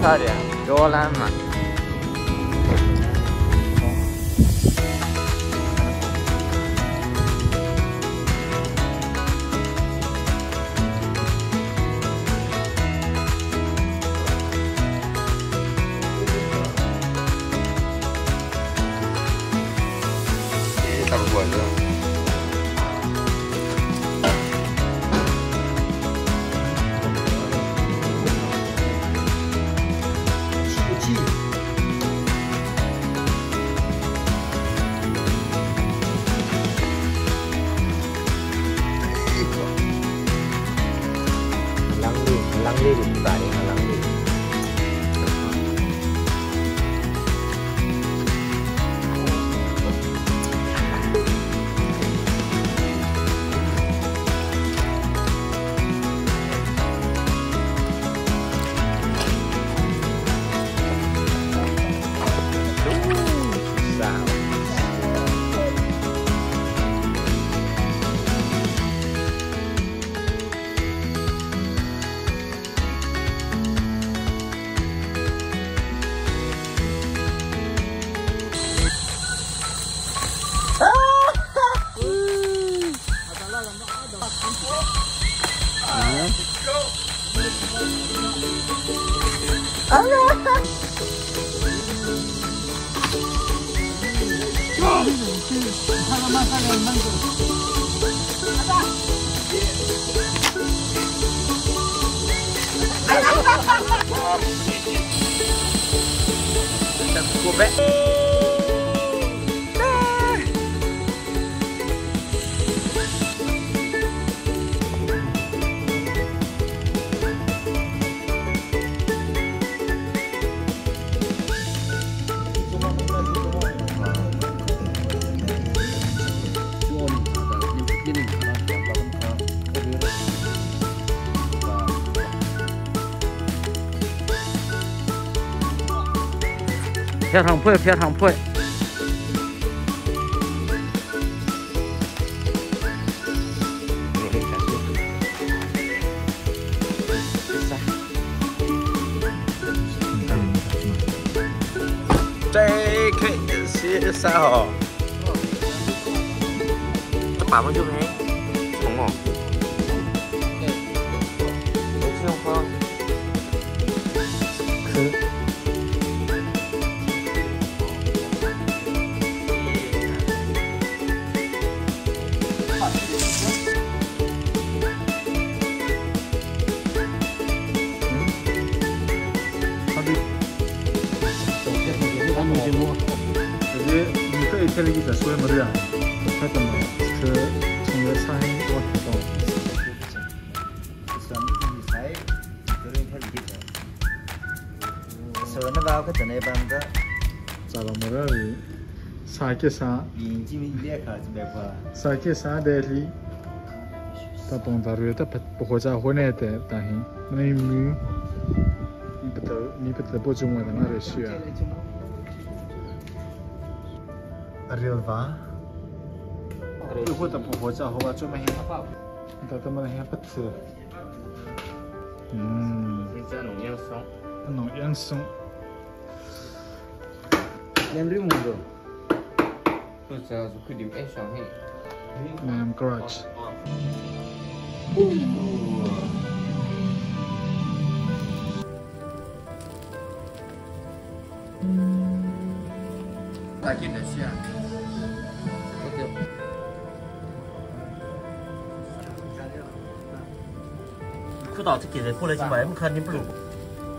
差点给我来满。चांगली रिस्क आहे Gobain. Thằng Phơi, theo thằng Phơi. Đây cái xí sao? Bạn muốn giúp hết. Đúng không? Đúng không con? Cứ 你可以这里在说么子啊？他怎么是从这上我看到。 Sửa nó vào cái tận này bằng ra. Chào mừng mọi người. Sai cái sa, Nhìn chỉ mình liếc cả chỉ đẹp quá. sai cái sa đây đi. Ta bông ta rồi ta bắt bộ ra rilva Iku tak pukul cah hoa cuma heh Entah teman heh betul Hmm Bisa nong yang song Nong yang song Yang rimu tu Tu cah suku dim eh song heh Mem garage Thank you, Nasia. cứ đỏ cái gì qua lại chỉ bài em khăn đi bự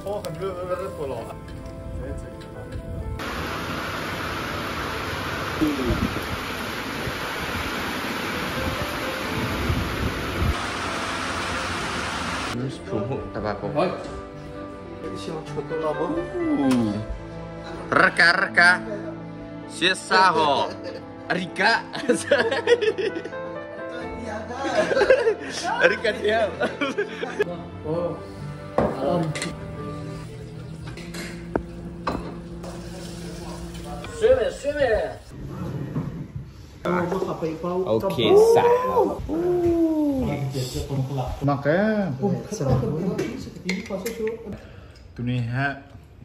哦，很热，热热火了。 Phùng hộ tabako. Siapa cukup lama? Reka reka. Sisaho. Rika. Rika diam. Oke. Okay, sah. Makan. Tuni ha.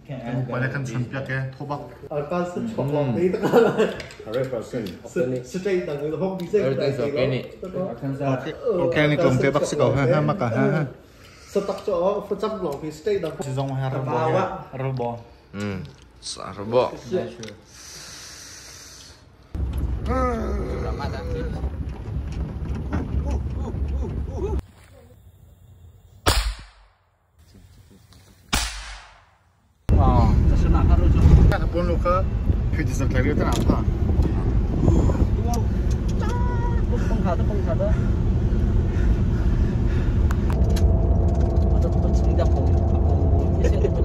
Kebanyakan sampiak ya, tobak. Alpas tobak itu kan. Sudah itu, hobi saya. Organik. Organik, kamu tebak sih kau, ha, makan, ha. Setakco oh, pecap fi stay dak. Sisong mah rebo. Rebo. Ya, hmm. Sarbo. Pun luka, cuci sekelilingnya apa? Pengkata pengkata. 근데 아까 아까 TC에도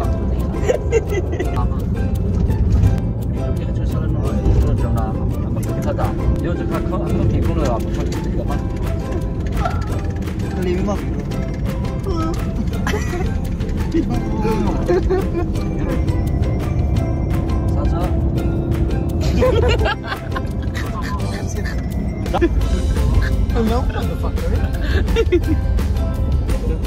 Hello, motherfucker.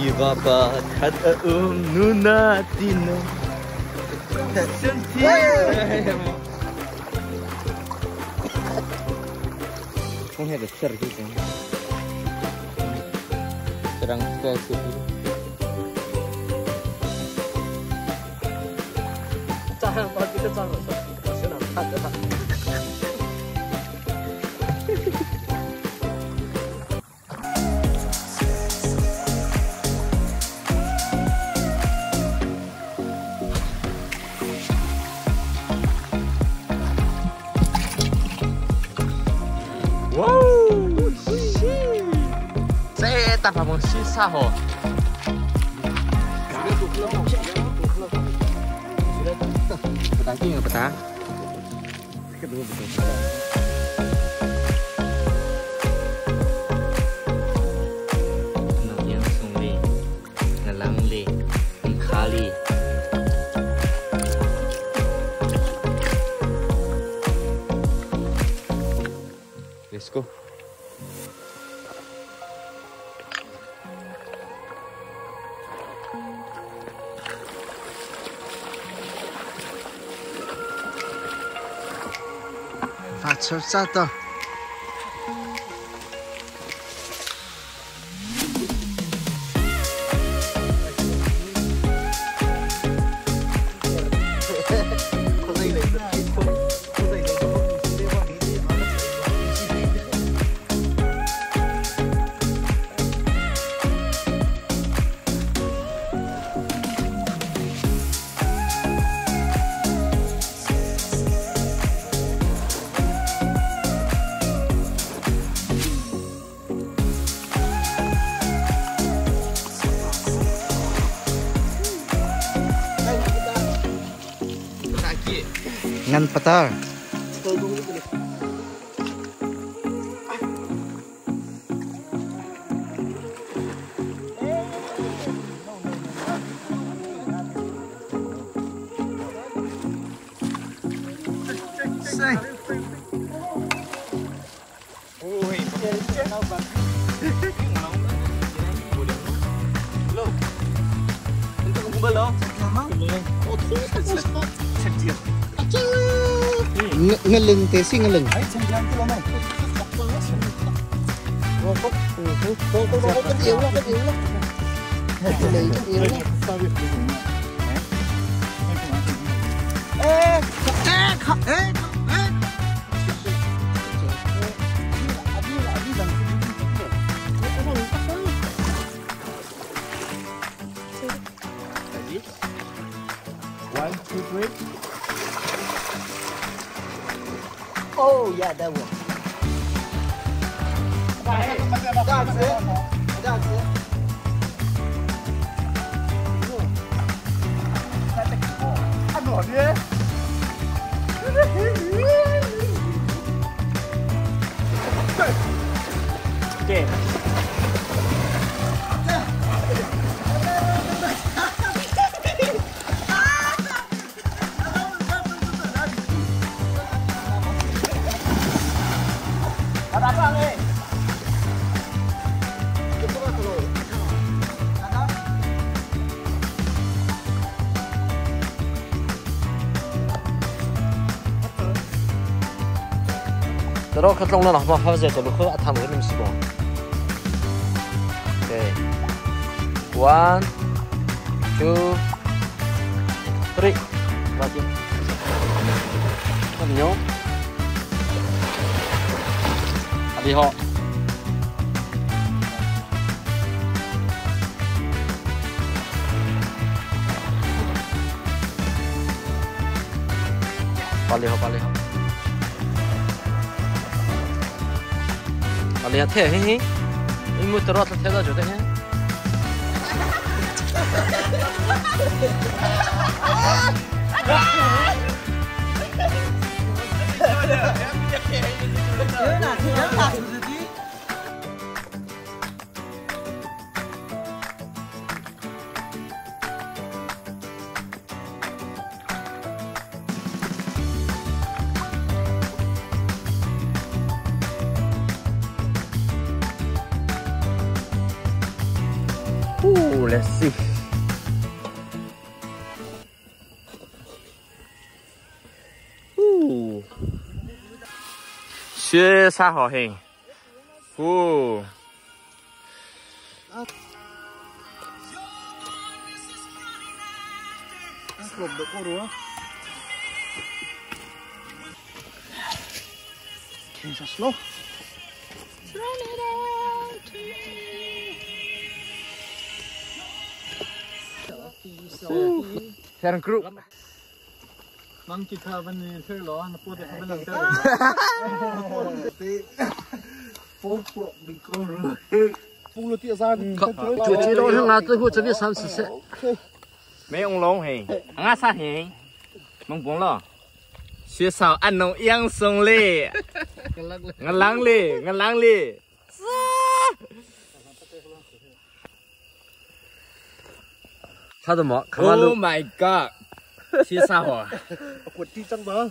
이봐봐 다다음 누나 띠노 다슨티 총해 besar gitu terang spesifik 짱 바퀴 tá pra manchir essa roça. Petanquinho, petang. Kedua. Let's go. हाथ छुट्छ त Yan patar. Say. Uy, Ng- ngeleng teh sih ngeleng. One, two, three. Oh, yeah, that one. That's it. That's it. Yeah. Sro katlauna nahma hafzeta bukhu atam ghilim sibo. Okay. One, two, three. Mati. Kamyo. Adiho. Paliho, paliho. اللي هي تي هي هي الموترات اللي تهدا جوده هي لا لا لا bagulho assim. Uh. Che sarrohen. Uh. da coroa. Quem já slow? Slow, Sekarang kru. Mang kita bani thir lo, na po de kami lang thir. Pung tiệt ra. Chủ chế đó thằng nào tôi hút cho biết sáu 十岁。Mấy ông lông hề. Ngã sát hề. Mong bốn lo. Xuyên sao ăn nông yên sông lê. Ngã lăng lê, ngã lăng lê. 他怎么？看完 Oh 路 my god. Xuyên sao hả? Quật đi chân bờ.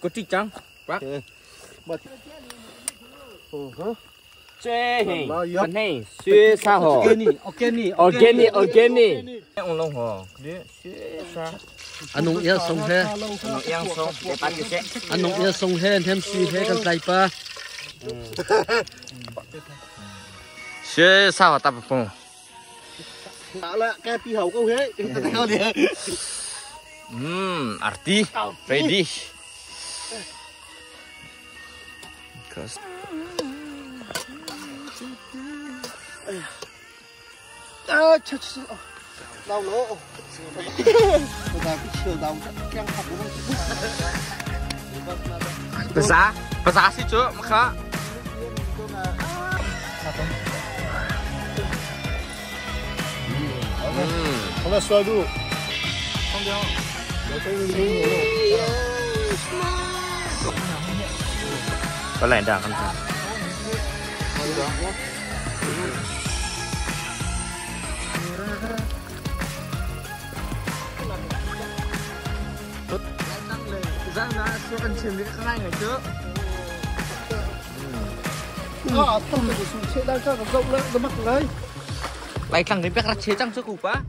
Có trích trắng. Quá. Ồ hả? Chê hề. Bao nhiêu? Phần hề. Xuyên sao hả? Organic, organic. Organic, organic. Mấy ông lông hả? Đứa xuyên sao. anh nông yên sông he, Nông yên sông. Để bắt cái xe. anh nông yên sông he, thêm suy he kan tay pa. Xuyên sao hả tập phong. Kayak pihau. Hmm, arti ready. Kas. Ah, Besar, besar sih cuk, maka. Mm. On a soit à dos. Prends bien. Có lẽ đã không sao. Tốt. Ra nó xuống ăn chìm với các anh ngày trước. Ừ. Ừ. Ừ. Ừ. Ừ. Ừ. Ừ. Ừ. Ừ. Ừ. Ừ. Ừ. Ừ. Ừ. Ừ. Ừ. Ừ. 来，当你 càng đến 苦吧